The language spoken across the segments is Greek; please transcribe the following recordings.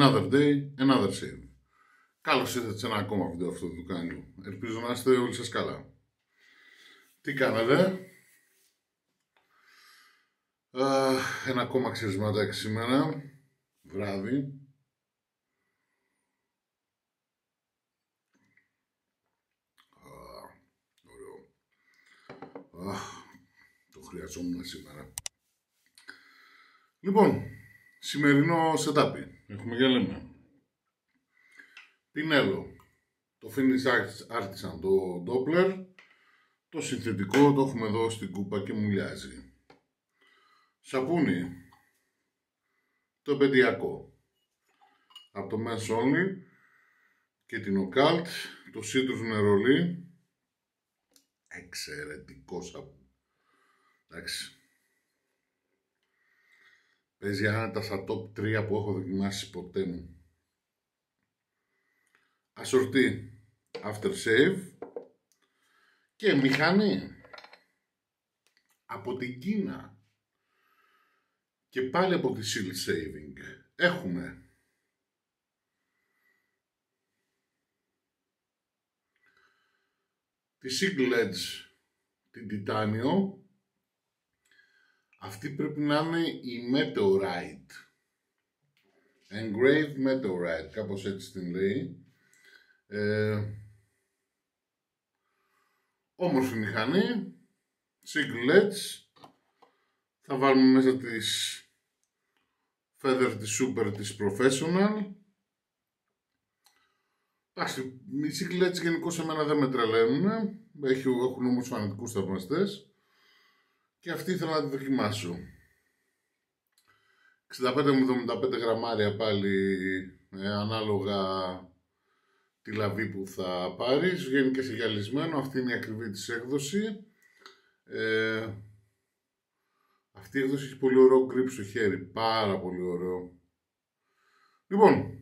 Γεια σας. Another day, another save. Καλώς ήρθατε σε ένα ακόμα βίντεο αυτού του κανάλι. Ελπίζω να είστε όλοι σας καλά. Τι κάνετε; ένα ακόμα ξερισματάκι σήμερα. Βράδυ. ωραίο. το χρειαζόμουν σήμερα. Λοιπόν, Σημερινό setup. Έχουμε για λέμε. Πινέλο. Το Finish Artisan, το Doppler. Το συνθετικό το έχουμε εδώ στην κούπα και μουλιάζει. Σαπούνι. Το πεντιακό. Από το Men's Only και την Occult. Το Citrus νερολί. Εξαιρετικό σαπούνι. Εντάξει, Παίζει άνετα στα top 3 που έχω δοκιμάσει ποτέ μου. Ασορτή after save και μηχανή. Από την Κίνα και πάλι από τη Seal Saving. Έχουμε. Τη Single Edge την Titanium αυτή πρέπει να είναι η Meteorite. Engraved Meteorite, κάπως έτσι την λέει. Ε, όμορφη μηχανή, single edge. Θα βάλουμε μέσα τις feather της super της professional. Εντάξει, οι single edge γενικώς σε μένα δεν με τρελαίνουν. Έχουν όμως φανατικούς θαυμαστές και αυτή ήθελα να τη δοκιμάσω. 65 με 75 γραμμάρια πάλι ε, ανάλογα τη λαβή που θα πάρεις. Βγαίνει και σε γυαλισμένο, αυτή είναι η ακριβή της έκδοση. Ε, αυτή η έκδοση έχει πολύ ωραίο grip στο χέρι, πάρα πολύ ωραίο. Λοιπόν,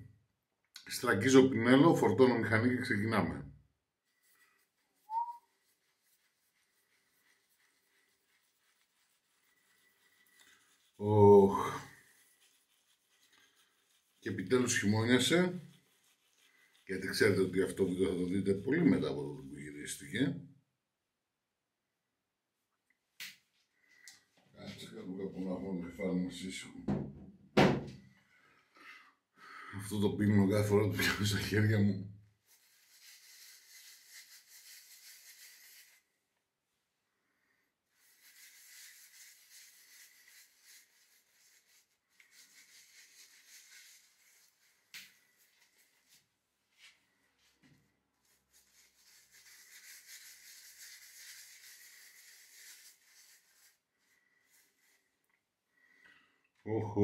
στραγγίζω πινέλο, φορτώνω μηχανή και ξεκινάμε. Οχ. Και επιτέλους χειμώνιασε. Γιατί ξέρετε ότι αυτό που θα το δείτε πολύ μετά από το που γυρίστηκε. Κάτσε κάπου κάπου να έχω το κεφάλι μου Αυτό το πίνω κάθε φορά που πιάνω στα χέρια μου. Οχ,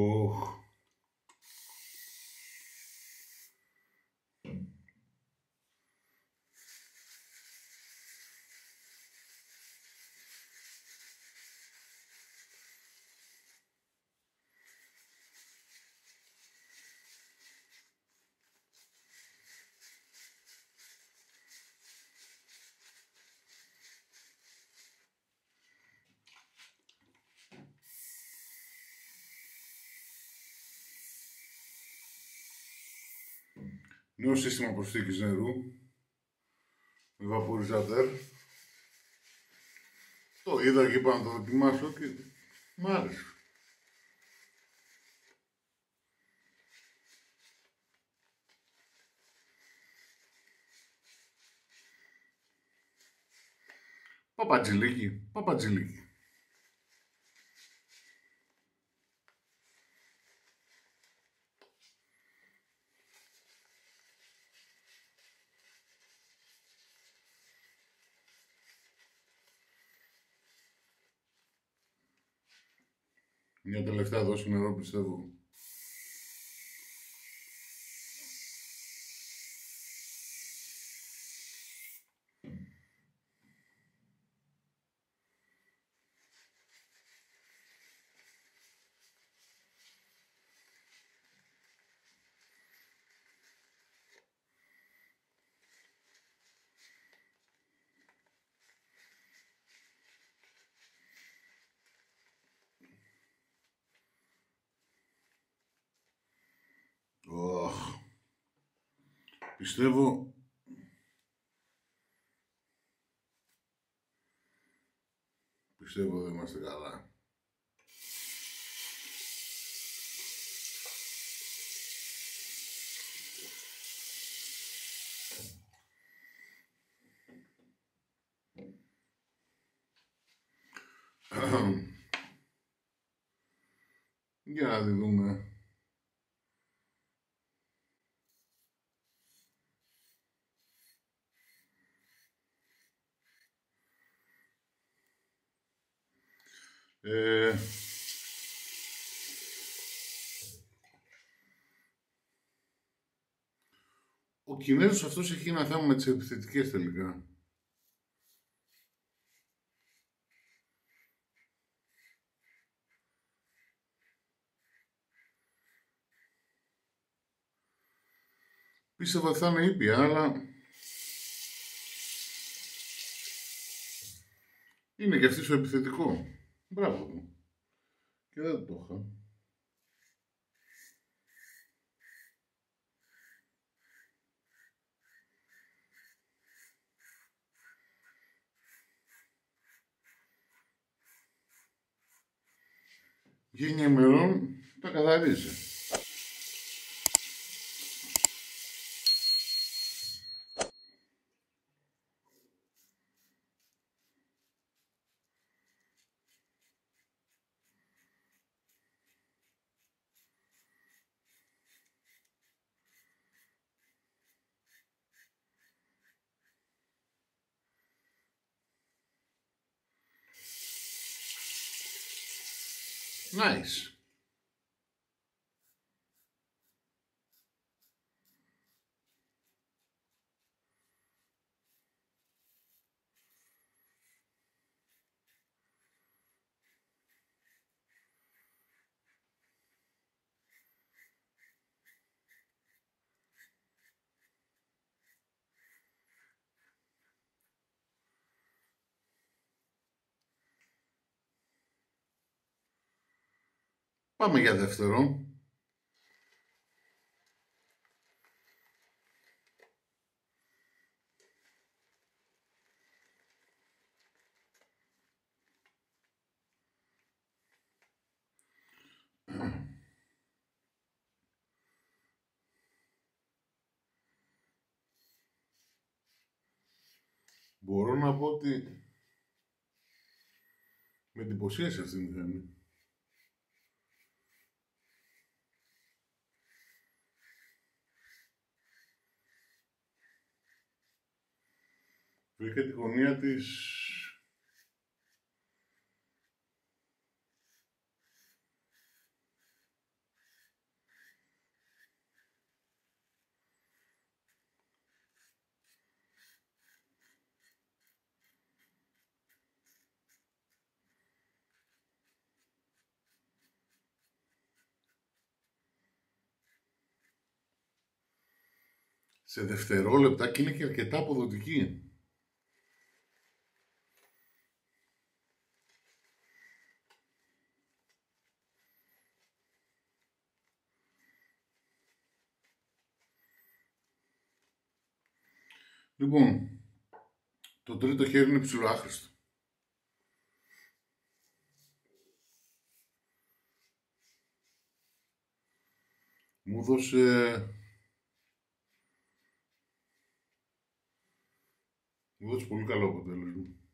Νέο σύστημα προσθήκης νερού με βαπορίζατερ. Το είδα και είπα να το δοκιμάσω και μ' άρεσε. Παπατζηλίκι, παπατζηλίκι. Μια τελευταία δόση νερό πιστεύω. Πιστεύω Πιστεύω δεν είμαστε καλά. Για να τη δούμε. Ε, ο Κινέζος αυτός έχει ένα θέμα με τις επιθετικές τελικά. Πίστευα ότι θα είναι ήπια, αλλά είναι και αυτής στο επιθετικό. Μπράβο μου. Και δεν το είχα. Γίνει ημερών τα καθαρίζει. Nice. Πάμε για δεύτερο. Μπορώ να πω ότι με εντυπωσίασε αυτή η μηχανή. Βρήκα τη γωνία της σε δευτερόλεπτα και είναι και αρκετά αποδοτική. Λοιπόν, το τρίτο χέρι είναι ψηλοάχρηστο. Μου έδωσε... Μου έδωσε πολύ καλό αποτέλεσμα.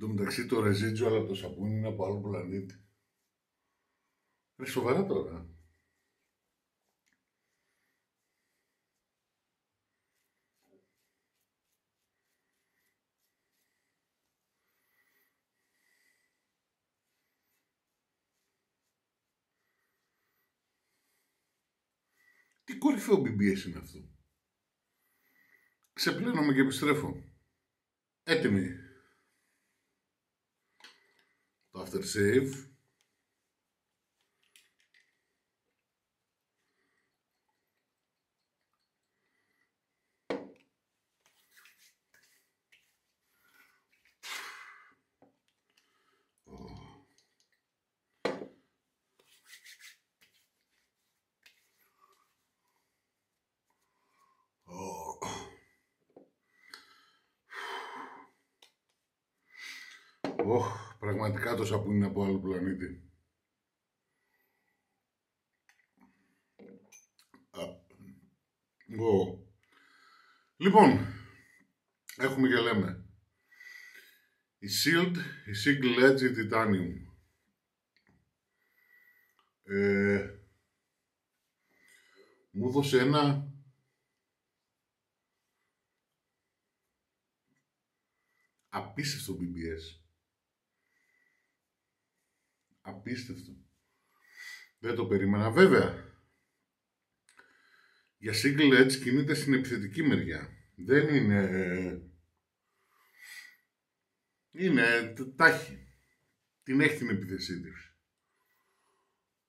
Εν μεταξύ το ρεζίτζο αλλά το σαπούνι είναι από άλλο πλανήτη. Είναι σοβαρά τώρα. Τι κορυφαίο BBS είναι αυτό. Ξεπλένομαι και επιστρέφω. Έτοιμοι. Το after save. Ωχ, πραγματικά το που είναι από άλλο πλανήτη. Ω. Λοιπόν, έχουμε και λέμε. Η Shield, η Single Edge, η Titanium. Ε, μου έδωσε ένα απίστευτο BBS. Απίστευτο. Δεν το περίμενα. Βέβαια, για single edge κινείται στην επιθετική μεριά. Δεν είναι... Είναι τάχη. Την έχει την επιθεσή της.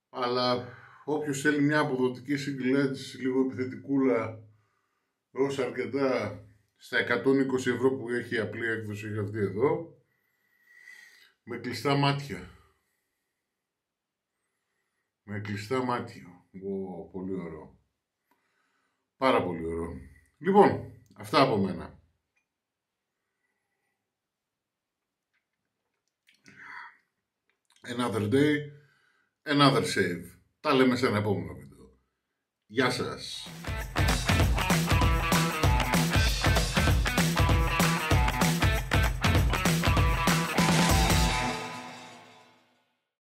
Αλλά όποιος θέλει μια αποδοτική single edge, λίγο επιθετικούλα, ως αρκετά στα 120 ευρώ που έχει η απλή έκδοση για αυτή εδώ, με κλειστά μάτια. Με κλειστά μάτια. Ω, πολύ ωραίο. Πάρα πολύ ωραίο. Λοιπόν, αυτά από μένα. Another day, another save. Τα λέμε σε ένα επόμενο βίντεο. Γεια σας.